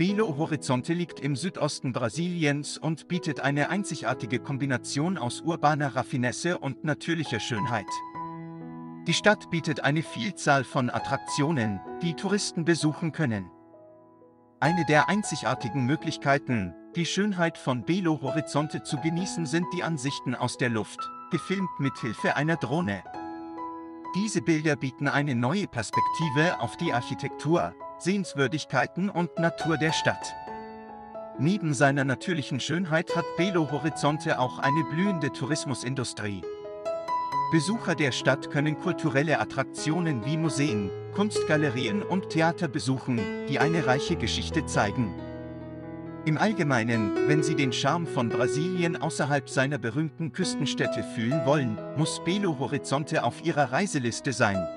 Belo Horizonte liegt im Südosten Brasiliens und bietet eine einzigartige Kombination aus urbaner Raffinesse und natürlicher Schönheit. Die Stadt bietet eine Vielzahl von Attraktionen, die Touristen besuchen können. Eine der einzigartigen Möglichkeiten, die Schönheit von Belo Horizonte zu genießen, sind die Ansichten aus der Luft, gefilmt mit Hilfe einer Drohne. Diese Bilder bieten eine neue Perspektive auf die Architektur, Sehenswürdigkeiten und Natur der Stadt. Neben seiner natürlichen Schönheit hat Belo Horizonte auch eine blühende Tourismusindustrie. Besucher der Stadt können kulturelle Attraktionen wie Museen, Kunstgalerien und Theater besuchen, die eine reiche Geschichte zeigen. Im Allgemeinen, wenn Sie den Charme von Brasilien außerhalb seiner berühmten Küstenstädte fühlen wollen, muss Belo Horizonte auf Ihrer Reiseliste sein.